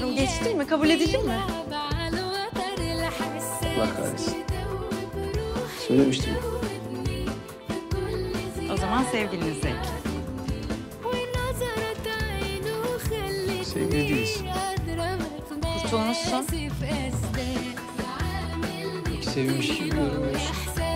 istiyorum. Geçti mi? Kabul edildi mi? Allah kahretsin. Söylemiştim. O zaman sevgiliniz zevk. Sevgili değiliz. Kurtulmuşsun. Sevmiş gibi görünüyorsun.